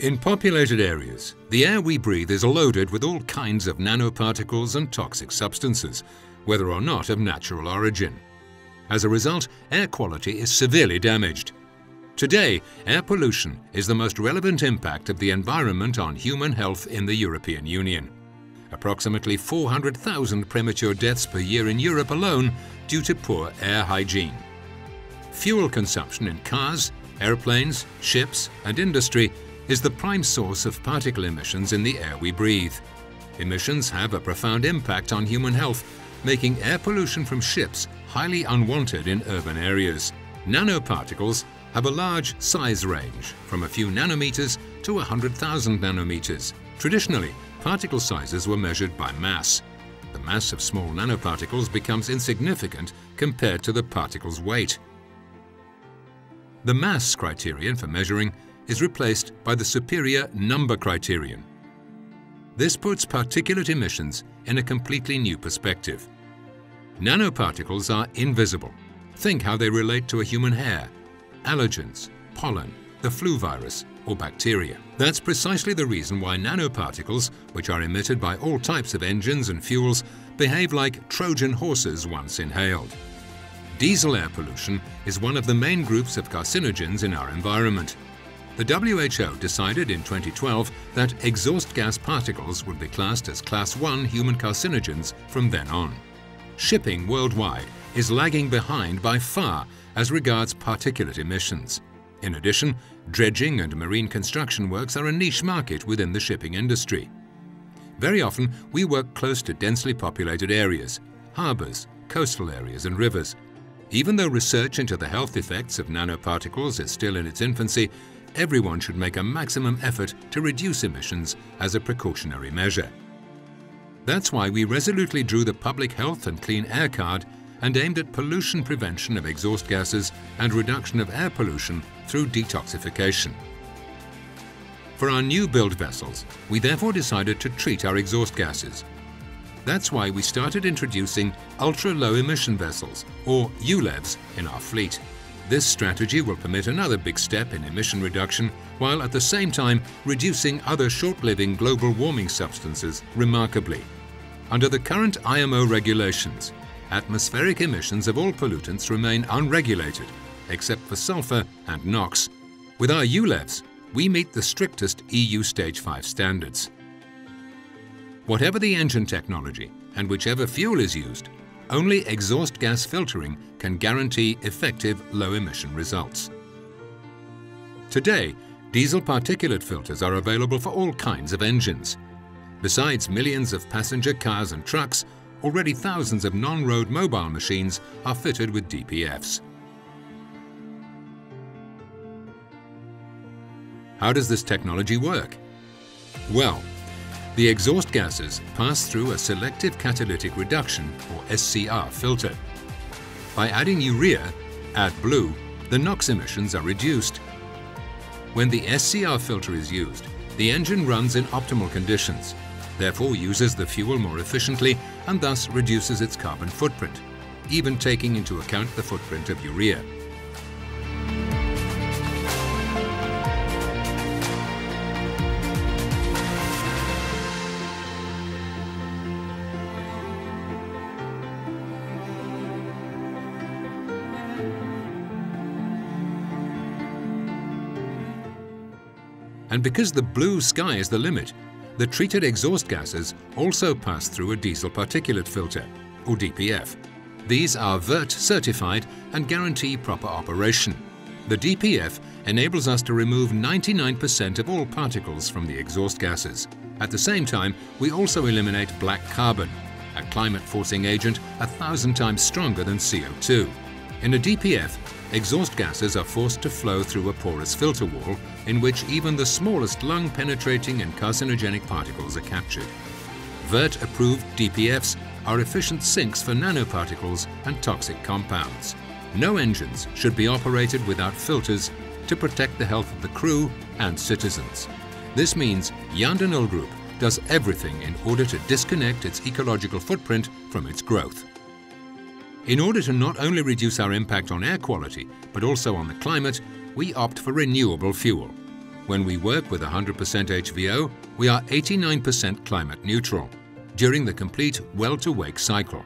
In populated areas, the air we breathe is loaded with all kinds of nanoparticles and toxic substances, whether or not of natural origin. As a result, air quality is severely damaged. Today, air pollution is the most relevant impact of the environment on human health in the European Union. Approximately 400,000 premature deaths per year in Europe alone due to poor air hygiene. Fuel consumption in cars, airplanes, ships and industry is the prime source of particle emissions in the air we breathe. Emissions have a profound impact on human health, making air pollution from ships highly unwanted in urban areas. Nanoparticles have a large size range, from a few nanometers to 100,000 nanometers. Traditionally, particle sizes were measured by mass. The mass of small nanoparticles becomes insignificant compared to the particle's weight. The mass criterion for measuring is replaced by the superior number criterion. This puts particulate emissions in a completely new perspective. Nanoparticles are invisible. Think how they relate to a human hair, allergens, pollen, the flu virus, or bacteria. That's precisely the reason why nanoparticles, which are emitted by all types of engines and fuels, behave like Trojan horses once inhaled. Diesel air pollution is one of the main groups of carcinogens in our environment. The WHO decided in 2012 that exhaust gas particles would be classed as Class 1 human carcinogens from then on. Shipping worldwide is lagging behind by far as regards particulate emissions. In addition, dredging and marine construction works are a niche market within the shipping industry. Very often, we work close to densely populated areas, harbours, coastal areas and rivers. Even though research into the health effects of nanoparticles is still in its infancy, everyone should make a maximum effort to reduce emissions as a precautionary measure. That's why we resolutely drew the Public Health and Clean Air Card and aimed at pollution prevention of exhaust gases and reduction of air pollution through detoxification. For our new build vessels, we therefore decided to treat our exhaust gases. That's why we started introducing ultra-low emission vessels, or ULEVs, in our fleet. This strategy will permit another big step in emission reduction while at the same time reducing other short-living global warming substances remarkably. Under the current IMO regulations, atmospheric emissions of all pollutants remain unregulated except for sulfur and NOx. With our ULEVs, we meet the strictest EU Stage 5 standards. Whatever the engine technology and whichever fuel is used, only exhaust gas filtering can guarantee effective low-emission results. Today, diesel particulate filters are available for all kinds of engines. Besides millions of passenger cars and trucks, already thousands of non-road mobile machines are fitted with DPFs. How does this technology work? Well, the exhaust gases pass through a selective catalytic reduction or SCR filter. By adding urea, AdBlue, the NOx emissions are reduced. When the SCR filter is used, the engine runs in optimal conditions, therefore uses the fuel more efficiently and thus reduces its carbon footprint, even taking into account the footprint of urea. And because the blue sky is the limit, the treated exhaust gases also pass through a diesel particulate filter, or DPF. These are VERT certified and guarantee proper operation. The DPF enables us to remove 99% of all particles from the exhaust gases. At the same time, we also eliminate black carbon, a climate-forcing agent a thousand times stronger than CO2. In a DPF, exhaust gases are forced to flow through a porous filter wall in which even the smallest lung-penetrating and carcinogenic particles are captured. VERT-approved DPFs are efficient sinks for nanoparticles and toxic compounds. No engines should be operated without filters to protect the health of the crew and citizens. This means Jan De Nul Group does everything in order to disconnect its ecological footprint from its growth. In order to not only reduce our impact on air quality, but also on the climate, we opt for renewable fuel. When we work with 100% HVO, we are 89% climate neutral during the complete well-to-wake cycle.